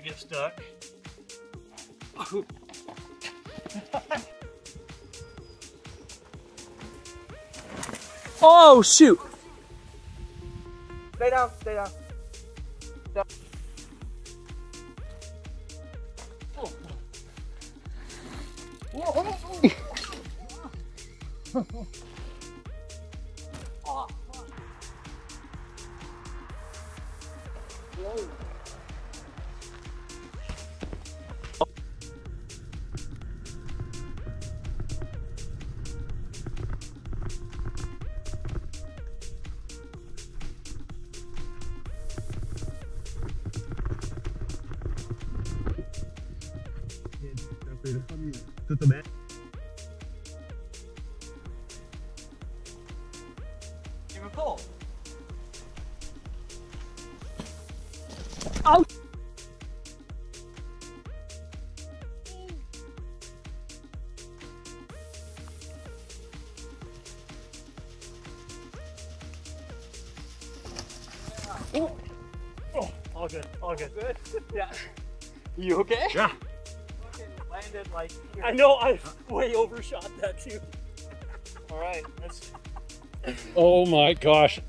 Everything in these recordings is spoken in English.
and get stuck. Oh shoot! Stay down, stay down. Tutto bene? Give him a pull. All good, all good. Good. Yeah. You okay? Yeah. Landed like here. I know I way overshot that too. All right, that's Oh my gosh.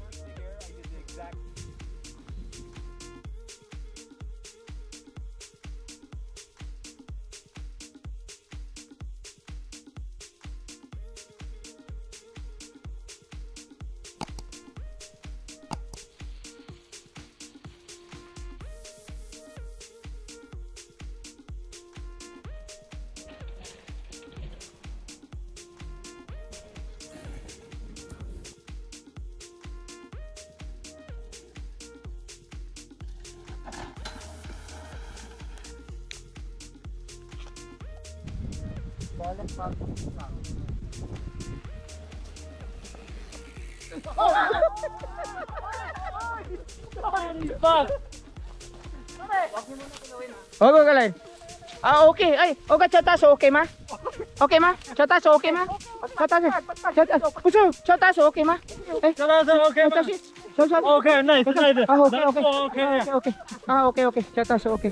Oh, go galay. Ah, okay. Ay, oh, oga chataso, okay ma? Okay ma? Chataso, okay ma? Chataso. Chataso. Puso, chataso, okay ma? Eh, chataso, okay ma? Chataso. Okay, nice. Ah, okay, okay. Okay, okay. Ah, okay, okay. Chataso, okay.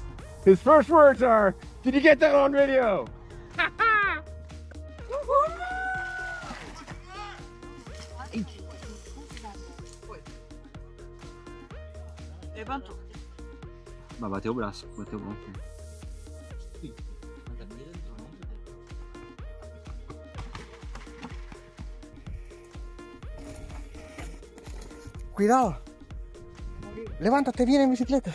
His first words are, "Did you get that on video?" Levantou. Mas bateu o braço, bateu o braço. Cuidado. Levántate bien en bicicleta.